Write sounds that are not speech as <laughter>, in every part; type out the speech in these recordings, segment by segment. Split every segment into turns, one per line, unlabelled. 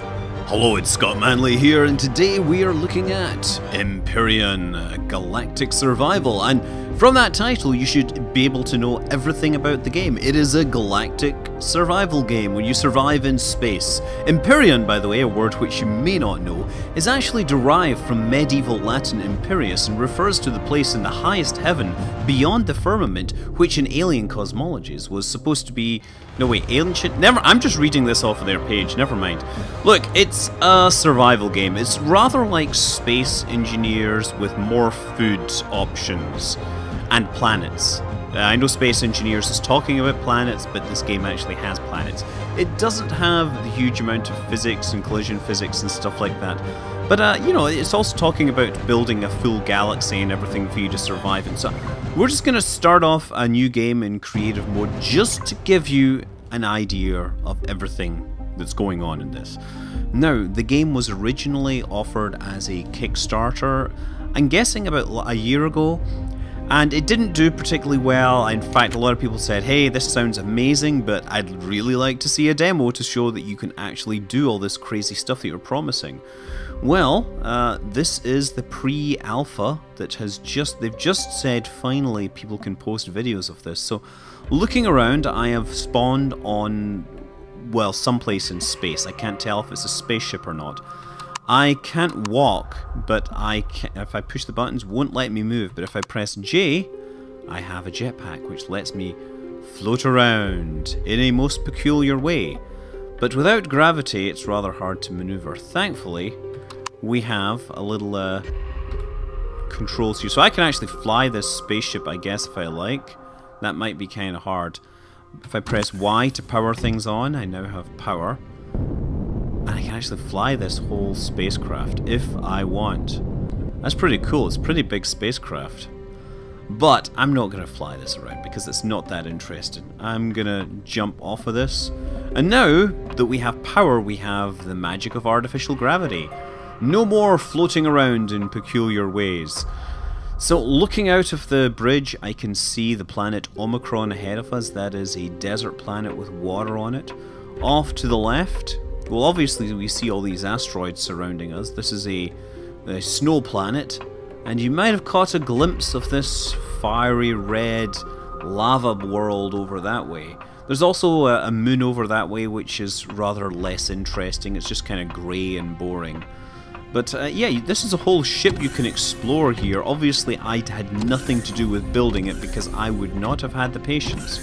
Hello, it's Scott Manley here, and today we are looking at Empyrion Galactic Survival. And from that title, you should be able to know everything about the game. It is a galactic survival game where you survive in space. Empyrion, by the way, a word which you may not know, is actually derived from medieval Latin imperius and refers to the place in the highest heaven beyond the firmament, which in alien cosmologies was supposed to be. No, wait, ancient? Never. I'm just reading this off of their page, never mind. Look, it's a survival game. It's rather like Space Engineers with more food options and planets. Uh, I know Space Engineers is talking about planets, but this game actually has planets. It doesn't have the huge amount of physics and collision physics and stuff like that. But, uh, you know, it's also talking about building a full galaxy and everything for you to survive in. So, we're just going to start off a new game in creative mode just to give you an idea of everything that's going on in this. Now, the game was originally offered as a Kickstarter, I'm guessing about a year ago, and it didn't do particularly well. In fact, a lot of people said, hey, this sounds amazing, but I'd really like to see a demo to show that you can actually do all this crazy stuff that you're promising. Well, uh, this is the pre-alpha that has just, they've just said finally people can post videos of this. So looking around, I have spawned on, well, someplace in space. I can't tell if it's a spaceship or not. I can't walk, but I can, if I push the buttons, won't let me move. But if I press J, I have a jetpack, which lets me float around in a most peculiar way. But without gravity, it's rather hard to maneuver. Thankfully, we have a little uh, controls here. So I can actually fly this spaceship, I guess, if I like. That might be kind of hard. If I press Y to power things on, I now have power. Can actually fly this whole spacecraft if I want. That's pretty cool. It's pretty big spacecraft. But I'm not going to fly this around because it's not that interesting. I'm going to jump off of this. And now that we have power, we have the magic of artificial gravity. No more floating around in peculiar ways. So looking out of the bridge, I can see the planet Omicron ahead of us. That is a desert planet with water on it. Off to the left, well obviously we see all these asteroids surrounding us. This is a, a snow planet. And you might have caught a glimpse of this fiery red lava world over that way. There's also a, a moon over that way which is rather less interesting. It's just kind of grey and boring. But uh, yeah, this is a whole ship you can explore here. Obviously, I had nothing to do with building it because I would not have had the patience.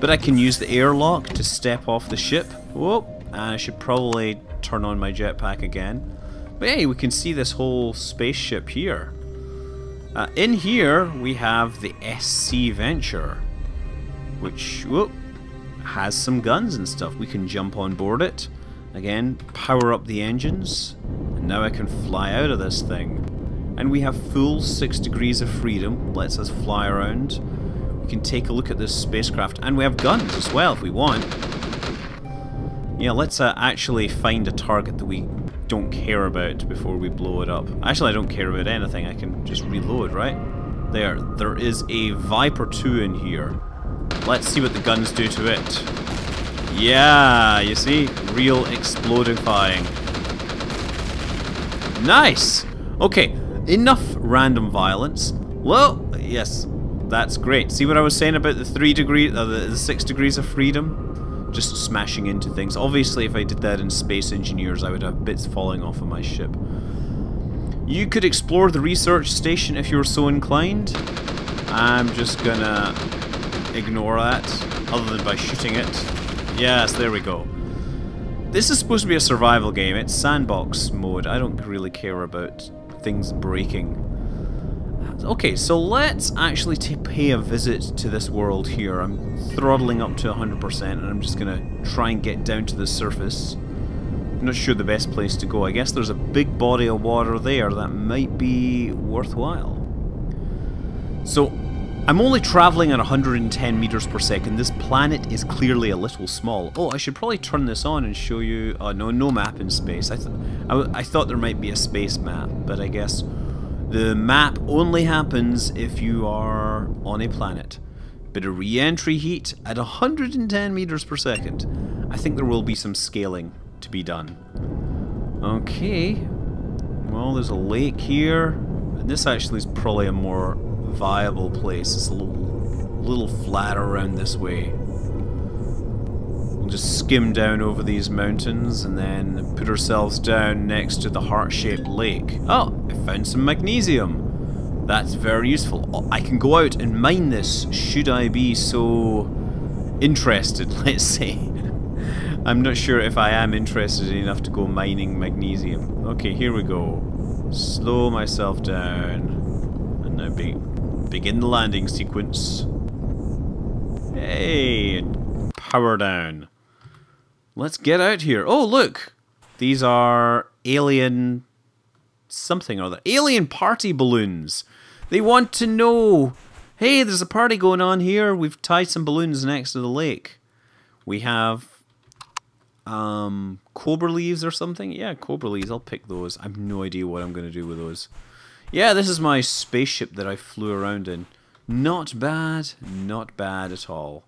But I can use the airlock to step off the ship. Whoa, I should probably turn on my jetpack again. But hey, we can see this whole spaceship here. Uh, in here, we have the SC Venture, which whoop, has some guns and stuff. We can jump on board it. Again, power up the engines. And now I can fly out of this thing. And we have full 6 degrees of freedom. Lets us fly around. We can take a look at this spacecraft. And we have guns as well if we want. Yeah, let's uh, actually find a target that we don't care about before we blow it up. Actually, I don't care about anything. I can just reload, right? There. There is a Viper 2 in here. Let's see what the guns do to it. Yeah, you see? Real explodifying. Nice! Okay, enough random violence. Well, yes, that's great. See what I was saying about the three degree, uh, the, the six degrees of freedom? Just smashing into things. Obviously, if I did that in Space Engineers, I would have bits falling off of my ship. You could explore the research station if you're so inclined. I'm just gonna ignore that, other than by shooting it. Yes, there we go. This is supposed to be a survival game. It's sandbox mode. I don't really care about things breaking. Okay, so let's actually pay a visit to this world here. I'm throttling up to 100% and I'm just going to try and get down to the surface. I'm not sure the best place to go. I guess there's a big body of water there that might be worthwhile. So, I'm only travelling at 110 meters per second. This planet is clearly a little small. Oh, I should probably turn this on and show you... Oh, no, no map in space. I, th I, I thought there might be a space map, but I guess the map only happens if you are on a planet. Bit of re-entry heat at 110 meters per second. I think there will be some scaling to be done. Okay. Well, there's a lake here. And this actually is probably a more viable place. It's a little, little flat around this way. Just skim down over these mountains and then put ourselves down next to the heart-shaped lake. Oh, I found some magnesium. That's very useful. Oh, I can go out and mine this should I be so interested, <laughs> let's say. I'm not sure if I am interested enough to go mining magnesium. Okay, here we go. Slow myself down. And now be begin the landing sequence. Hey! Power down. Let's get out here. Oh, look! These are alien something or other. Alien party balloons. They want to know. Hey, there's a party going on here. We've tied some balloons next to the lake. We have um, cobra leaves or something. Yeah, cobra leaves. I'll pick those. I have no idea what I'm going to do with those. Yeah, this is my spaceship that I flew around in. Not bad. Not bad at all.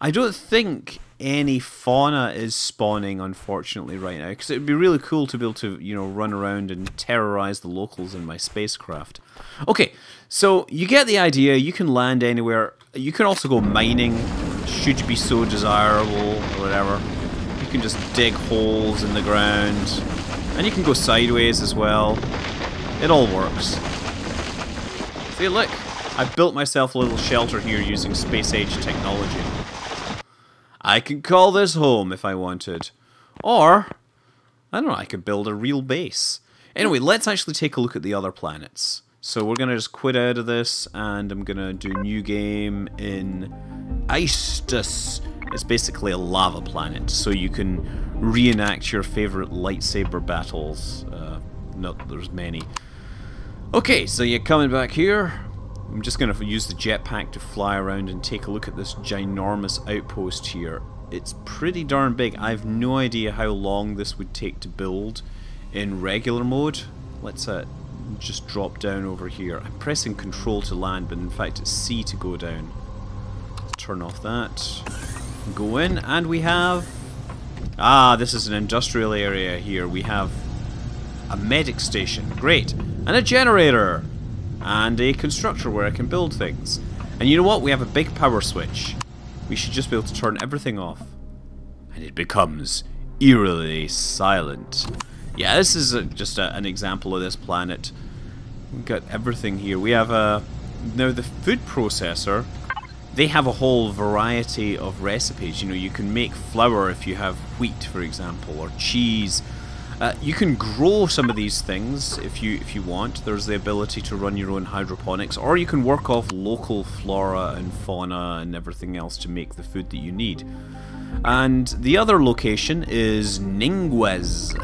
I don't think any fauna is spawning, unfortunately, right now, because it would be really cool to be able to, you know, run around and terrorize the locals in my spacecraft. Okay, so you get the idea. You can land anywhere. You can also go mining, should you be so desirable, or whatever. You can just dig holes in the ground, and you can go sideways as well. It all works. See, look, I've built myself a little shelter here using space-age technology. I could call this home if I wanted. Or, I don't know, I could build a real base. Anyway, let's actually take a look at the other planets. So we're going to just quit out of this, and I'm going to do new game in Aestus. It's basically a lava planet, so you can reenact your favorite lightsaber battles. Uh, not there's many. Okay, so you're coming back here. I'm just going to use the jetpack to fly around and take a look at this ginormous outpost here. It's pretty darn big. I have no idea how long this would take to build in regular mode. Let's uh, just drop down over here. I'm pressing control to land, but in fact it's C to go down. Let's turn off that. Go in, and we have... Ah, this is an industrial area here. We have a medic station. Great. And a generator and a constructor where I can build things. And you know what? We have a big power switch. We should just be able to turn everything off. And it becomes eerily silent. Yeah, this is a, just a, an example of this planet. We've got everything here. We have a... Now, the food processor, they have a whole variety of recipes. You know, you can make flour if you have wheat, for example, or cheese, uh, you can grow some of these things if you if you want. There's the ability to run your own hydroponics, or you can work off local flora and fauna and everything else to make the food that you need. And the other location is Ningues.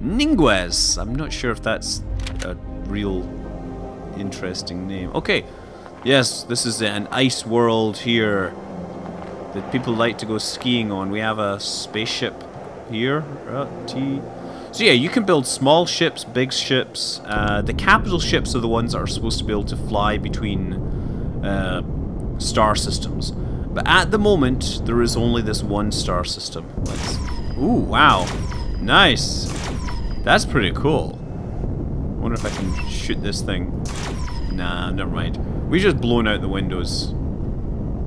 Ningues. I'm not sure if that's a real interesting name. Okay. Yes, this is an ice world here that people like to go skiing on. We have a spaceship here. Uh, so yeah, you can build small ships, big ships. Uh, the capital ships are the ones that are supposed to be able to fly between uh, star systems. But at the moment, there is only this one star system. Let's... Ooh, wow. Nice. That's pretty cool. wonder if I can shoot this thing. Nah, never mind. We just blown out the windows.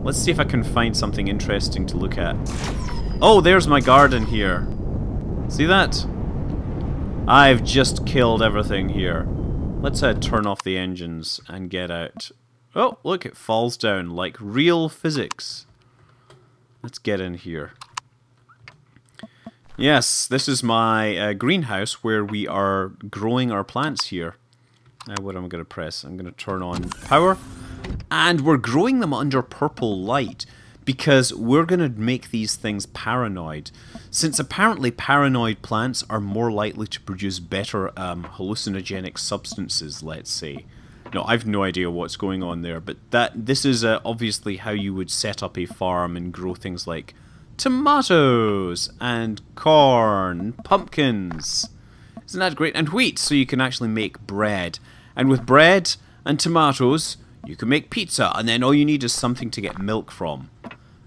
Let's see if I can find something interesting to look at. Oh, there's my garden here. See that? I've just killed everything here. Let's uh, turn off the engines and get out. Oh, look, it falls down like real physics. Let's get in here. Yes, this is my uh, greenhouse where we are growing our plants here. Now what am I going to press? I'm going to turn on power. And we're growing them under purple light because we're going to make these things paranoid. Since apparently paranoid plants are more likely to produce better um, hallucinogenic substances, let's say. No, I've no idea what's going on there, but that this is uh, obviously how you would set up a farm and grow things like tomatoes and corn, pumpkins. Isn't that great? And wheat, so you can actually make bread. And with bread and tomatoes, you can make pizza, and then all you need is something to get milk from.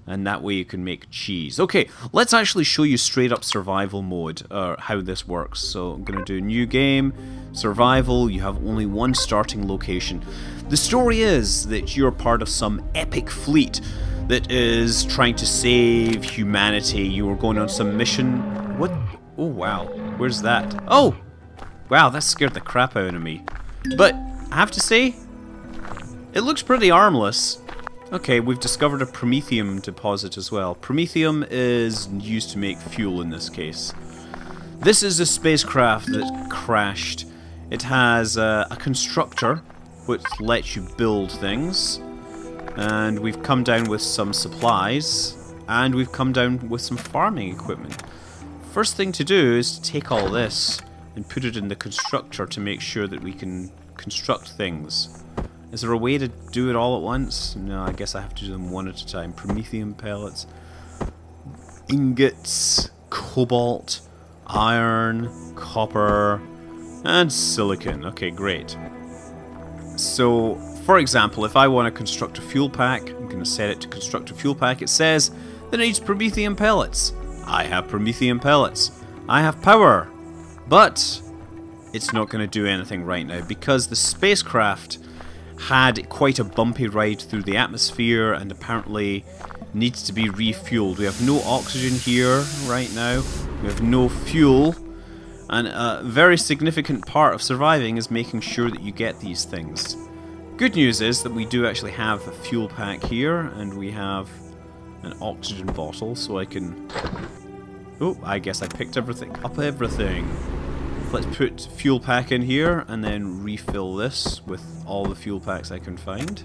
And that way you can make cheese. Okay, let's actually show you straight up survival mode, uh, how this works. So I'm going to do a new game, survival, you have only one starting location. The story is that you're part of some epic fleet that is trying to save humanity. You are going on some mission. What? Oh wow, where's that? Oh! Wow, that scared the crap out of me. But, I have to say, it looks pretty armless. Okay, we've discovered a promethium deposit as well. Promethium is used to make fuel in this case. This is a spacecraft that crashed. It has a constructor, which lets you build things. And we've come down with some supplies. And we've come down with some farming equipment. First thing to do is to take all this and put it in the constructor to make sure that we can construct things. Is there a way to do it all at once? No, I guess I have to do them one at a time. Promethium pellets, ingots, cobalt, iron, copper, and silicon. Okay, great. So, for example, if I want to construct a fuel pack, I'm going to set it to construct a fuel pack. It says that it needs promethium pellets. I have promethium pellets. I have power. But it's not going to do anything right now because the spacecraft had quite a bumpy ride through the atmosphere and apparently needs to be refueled. We have no oxygen here right now. We have no fuel. And a very significant part of surviving is making sure that you get these things. Good news is that we do actually have a fuel pack here and we have an oxygen bottle so I can... Oh, I guess I picked everything up everything. Let's put fuel pack in here and then refill this with all the fuel packs I can find.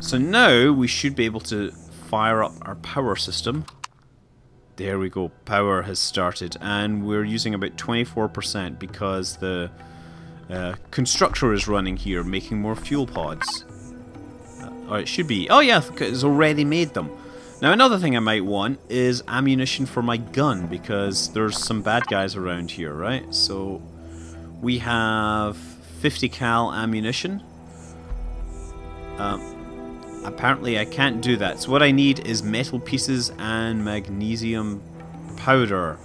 So now we should be able to fire up our power system. There we go, power has started and we're using about 24% because the uh, constructor is running here making more fuel pods. Uh, or it should be, oh yeah, it's already made them. Now another thing I might want is ammunition for my gun because there's some bad guys around here, right? So we have 50 cal ammunition. Um, apparently I can't do that. So what I need is metal pieces and magnesium powder.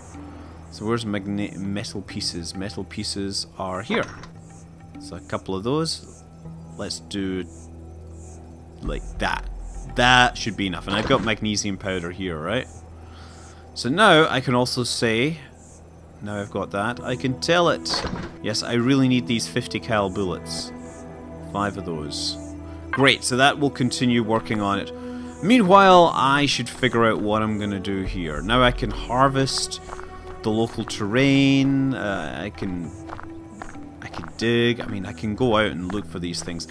So where's metal pieces? Metal pieces are here. So a couple of those. Let's do like that. That should be enough. And I've got magnesium powder here, right? So now I can also say, now I've got that, I can tell it, yes, I really need these 50 cal bullets. Five of those. Great, so that will continue working on it. Meanwhile, I should figure out what I'm going to do here. Now I can harvest the local terrain, uh, I can I can dig, I mean I can go out and look for these things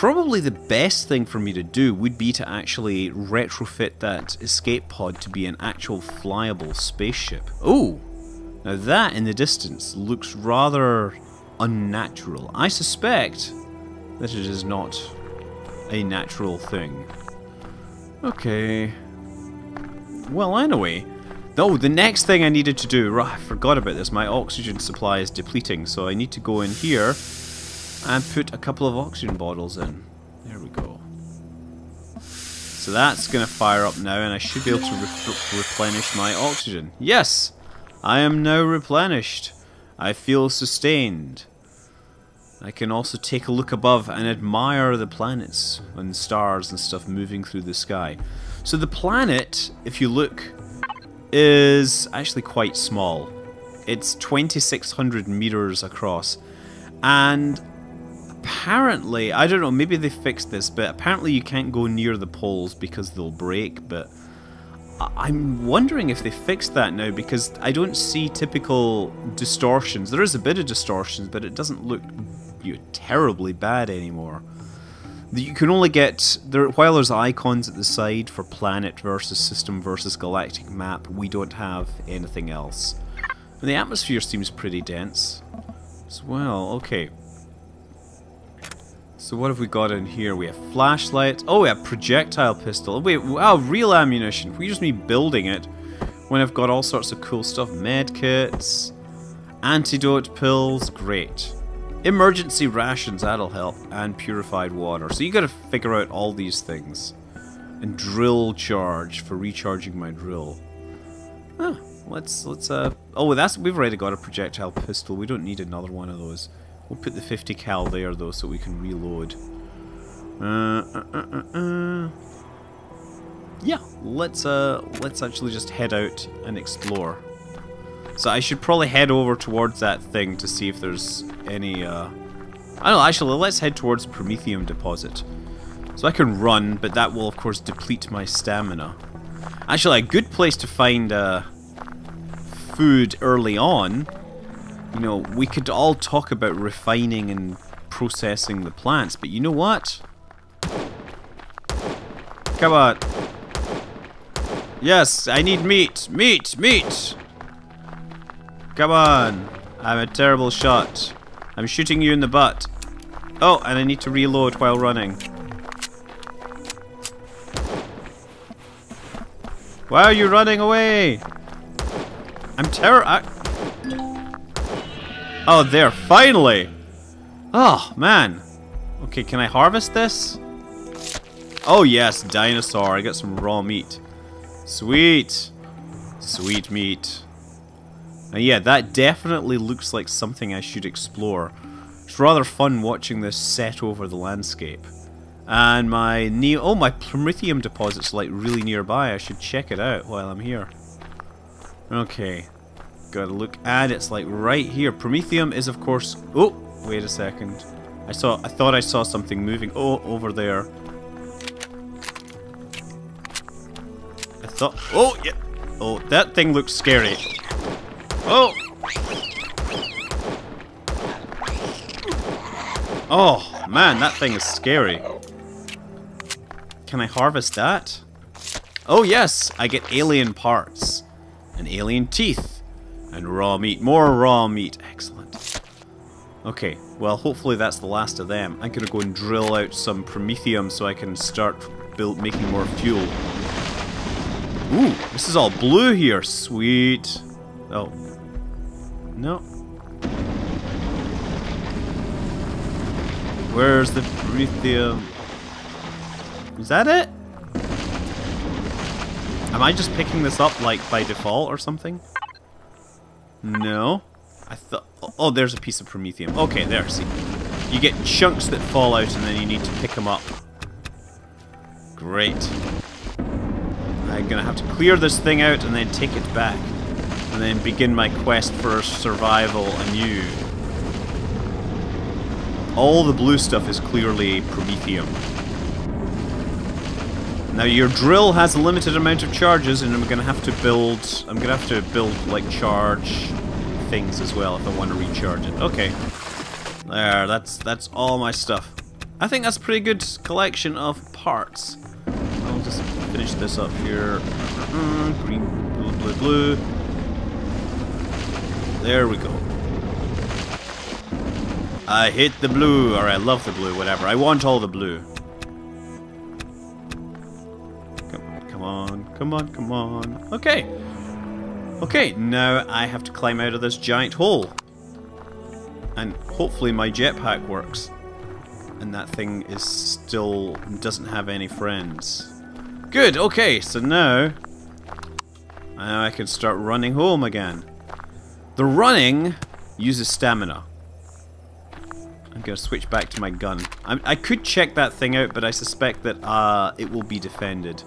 probably the best thing for me to do would be to actually retrofit that escape pod to be an actual flyable spaceship. Oh! Now that in the distance looks rather unnatural. I suspect that it is not a natural thing. Okay. Well, anyway. Oh, the next thing I needed to do... Right, I forgot about this. My oxygen supply is depleting, so I need to go in here and put a couple of oxygen bottles in. There we go. So that's going to fire up now and I should be able to re replenish my oxygen. Yes! I am now replenished. I feel sustained. I can also take a look above and admire the planets and stars and stuff moving through the sky. So the planet, if you look, is actually quite small. It's 2600 meters across. And apparently, I don't know, maybe they fixed this, but apparently you can't go near the poles because they'll break, but I'm wondering if they fixed that now because I don't see typical distortions. There is a bit of distortions, but it doesn't look you know, terribly bad anymore. You can only get there while there's icons at the side for planet versus system versus galactic map. We don't have anything else. And the atmosphere seems pretty dense as well. Okay, so what have we got in here? We have flashlight. Oh, we have projectile pistol. Wait, wow, real ammunition. We just me building it when I've got all sorts of cool stuff. Med Medkits, antidote pills, great. Emergency rations, that'll help. And purified water. So you gotta figure out all these things. And drill charge for recharging my drill. Huh, let's, let's, uh... Oh, that's, we've already got a projectile pistol. We don't need another one of those. We'll put the 50 cal there, though, so we can reload. Uh, uh, uh, uh, uh. Yeah, let's, uh, let's actually just head out and explore. So I should probably head over towards that thing to see if there's any, uh... I don't know, actually, let's head towards Promethium deposit. So I can run, but that will, of course, deplete my stamina. Actually, a good place to find, uh... food early on. You know, we could all talk about refining and processing the plants, but you know what? Come on. Yes, I need meat. Meat! Meat! Come on. I'm a terrible shot. I'm shooting you in the butt. Oh, and I need to reload while running. Why are you running away? I'm terror. Oh, there, finally! Oh, man. Okay, can I harvest this? Oh, yes, dinosaur. I got some raw meat. Sweet. Sweet meat. And yeah, that definitely looks like something I should explore. It's rather fun watching this set over the landscape. And my neo- oh, my Promethium deposit's like really nearby. I should check it out while I'm here. Okay. Gotta look at it's like right here. Promethium is of course- oh, wait a second. I saw- I thought I saw something moving. Oh, over there. I thought- oh, yeah. Oh, that thing looks scary. Oh! Oh, man, that thing is scary. Can I harvest that? Oh yes, I get alien parts. And alien teeth. And raw meat. More raw meat. Excellent. Okay, well hopefully that's the last of them. I'm gonna go and drill out some promethium so I can start build making more fuel. Ooh, this is all blue here. Sweet. Oh, no. Where's the Promethium? Is that it? Am I just picking this up, like, by default or something? No. I thought... Oh, there's a piece of Promethium. Okay, there, see. You get chunks that fall out and then you need to pick them up. Great. I'm gonna have to clear this thing out and then take it back and then begin my quest for survival anew. All the blue stuff is clearly Promethium. Now your drill has a limited amount of charges and I'm gonna have to build I'm gonna have to build like charge things as well if I want to recharge it. Okay. There, that's that's all my stuff. I think that's a pretty good collection of parts. I'll just finish this up here. green, blue, blue, blue. There we go. I hate the blue, or I love the blue, whatever. I want all the blue. On, come on, come on. Okay. Okay, now I have to climb out of this giant hole. And hopefully my jetpack works. And that thing is still doesn't have any friends. Good, okay, so now, now I can start running home again. The running uses stamina. I'm gonna switch back to my gun. I, I could check that thing out, but I suspect that uh, it will be defended.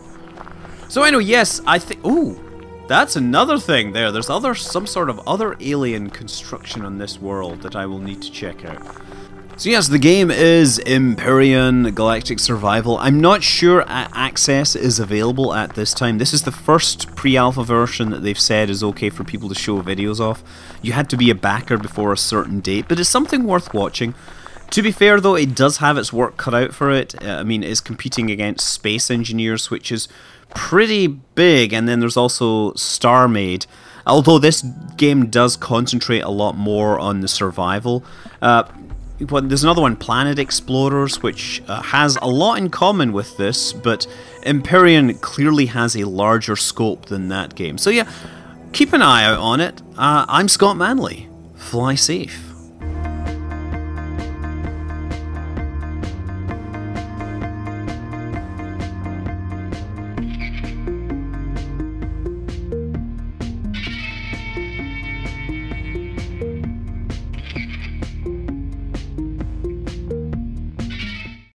So anyway, yes, I think... Ooh, that's another thing there. There's other some sort of other alien construction on this world that I will need to check out. So yes, the game is Empyrion Galactic Survival. I'm not sure access is available at this time. This is the first pre-alpha version that they've said is okay for people to show videos of. You had to be a backer before a certain date, but it's something worth watching. To be fair though, it does have its work cut out for it. Uh, I mean, it's competing against Space Engineers, which is pretty big, and then there's also Star StarMade. Although this game does concentrate a lot more on the survival. Uh, well, there's another one, Planet Explorers, which uh, has a lot in common with this, but Empyrion clearly has a larger scope than that game. So yeah, keep an eye out on it. Uh, I'm Scott Manley. Fly safe.